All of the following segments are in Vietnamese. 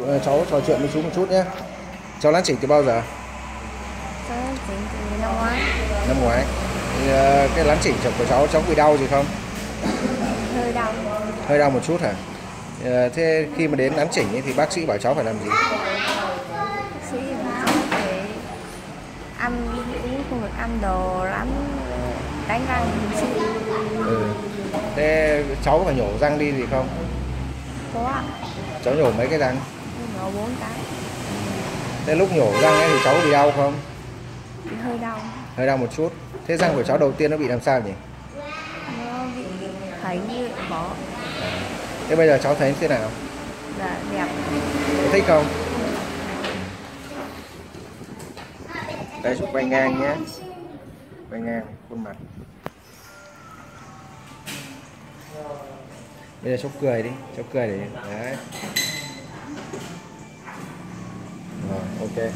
Ờ, cháu trò chuyện với chú một chút nhé. Cháu lán chỉnh từ bao giờ? Cháu chỉnh từ năm ngoái. Năm ngoái. Thì, ờ, cái lán chỉnh của cháu cháu bị đau gì không? Hơi đau. Hơi đau một chút hả? Ờ, thế khi mà đến lán chỉnh ấy, thì bác sĩ bảo cháu phải làm gì? Bác sĩ bảo phải ăn uống không được ăn đồ lắm. Đánh răng ừ. thế cháu có phải nhổ răng đi gì không? Có ạ. Cháu nhổ mấy cái răng nó bốn cái. Thế lúc nhổ răng ấy thì cháu bị đau không? Hơi đau. Hơi đau một chút. Thế răng của cháu đầu tiên nó bị làm sao nhỉ? Nó bị thấy như bỏ thế bây giờ cháu thấy thế nào? Là đẹp. Có thích không? Đây chụp quay ngang nhé. Quay ngang khuôn mặt. Bây giờ cháu cười đi cháu cười để đấy rồi ok.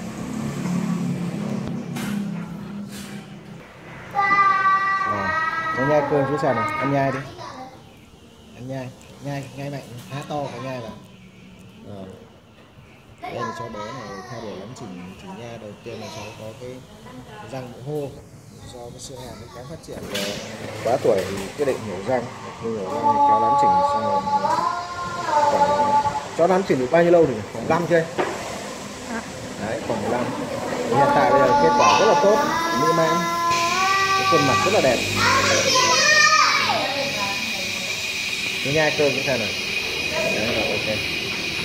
Nhai cơm chú sao này. Ăn nhai đi. Ăn nhai nhai nhai mạnh há to cả nhai vào rồi. Đây là cho bé này, thay đổi lắm, chỉnh chỉnh nha đầu tiên là cháu có cái răng bị hô. Do cái xương hàm nó kém phát triển. Và quá tuổi thì quyết định nhổ răng. Nhưng nhổ răng thì kéo lắm chỉnh, xong rồi ờ, khoảng cháu lắm chỉnh được bao nhiêu lâu thì? Khoảng năm chưa đấy khoảng 15 thì hiện tại bây giờ kết quả rất là tốt, mỹ mãn. Cái khuôn mặt rất là đẹp. Cứ nhai cơm cũng xem này. Đấy, rồi, ok.